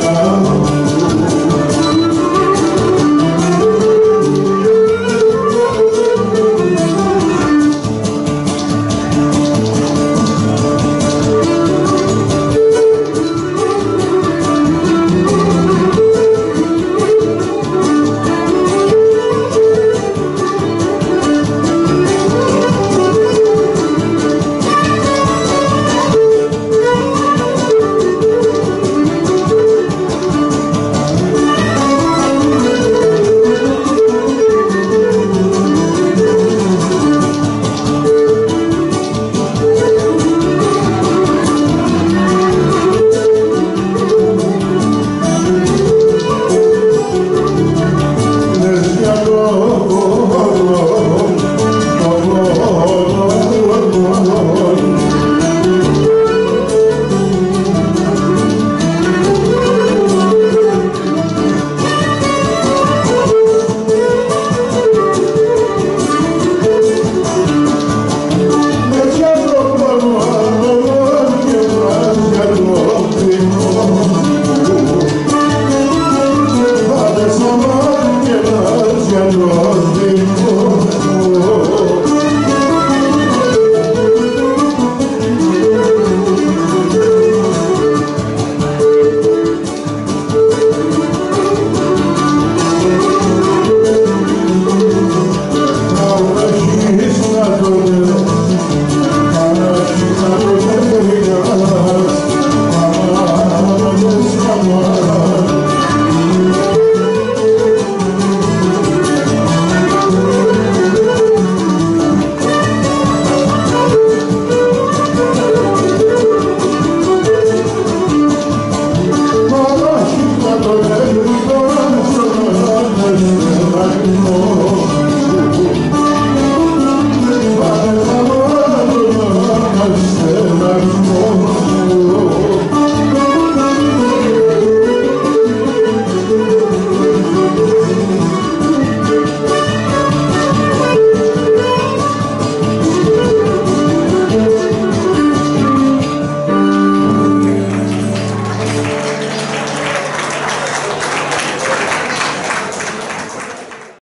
go.